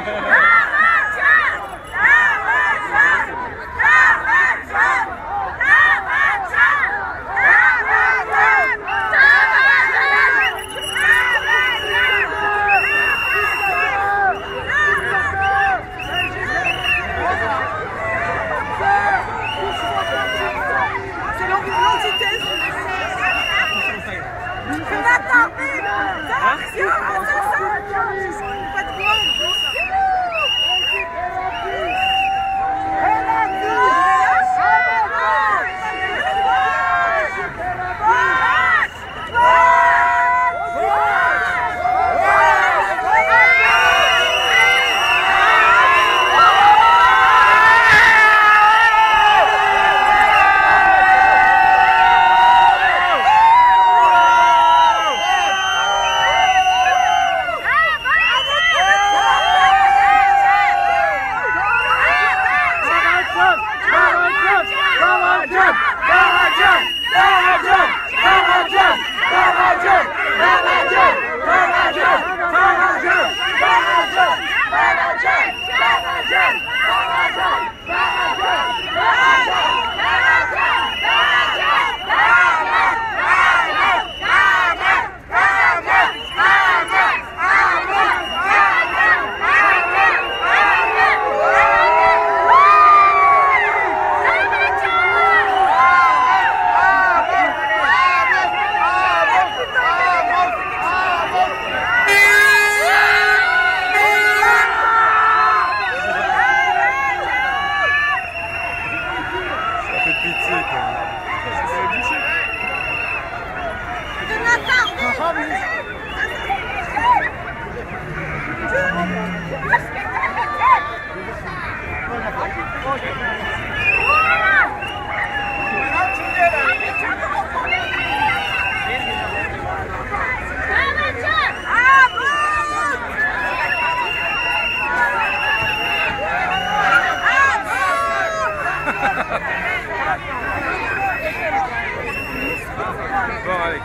C'est l'antithèse. Fait pitié Vale,